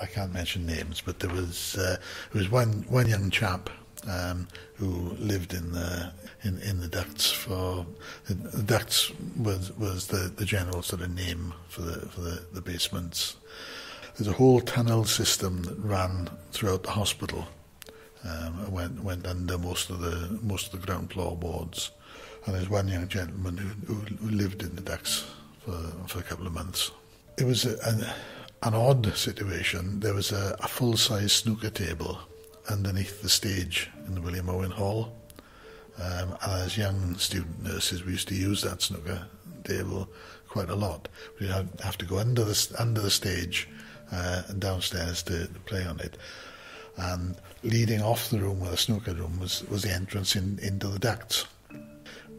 I, can't mention names, but there was uh, there was one one young chap um, who lived in the in, in the ducts for the, ducts was was the, the general sort of name for the for the, the basements. There's a whole tunnel system that ran throughout the hospital. Um, went went under most of the most of the ground floor boards, and there's one young gentleman who, who, who lived in the ducts for for a couple of months. It was a, an, an odd situation. There was a, a full size snooker table underneath the stage in the William Owen Hall. Um, and as young student nurses, we used to use that snooker table quite a lot. We'd have to go under the, under the stage uh, and downstairs to, play on it. And leading off the room where the snooker room was, was the entrance in, into the ducts.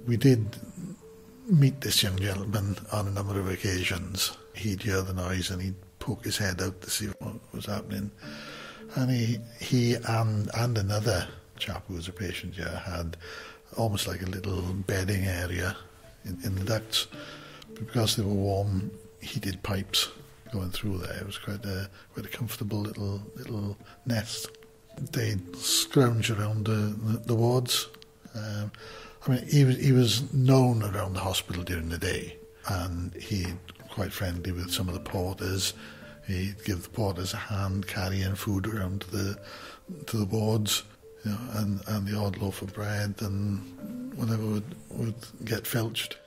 We did meet this young gentleman on a number of occasions. He'd hear the noise and he'd poke his head out to see what was happening. And he, he and, and another chap who was a patient here had almost like a little bedding area in, in the ducts. Because they were warm, heated pipes going through there. It was quite a quite a comfortable little little nest. They'd scrounge around the, the, the wards. Um, I mean, he was he was known around the hospital during the day, and he quite friendly with some of the porters. He'd give the porters a hand carrying food around to the to the wards, you know, and, and the odd loaf of bread and whatever would, would get filched.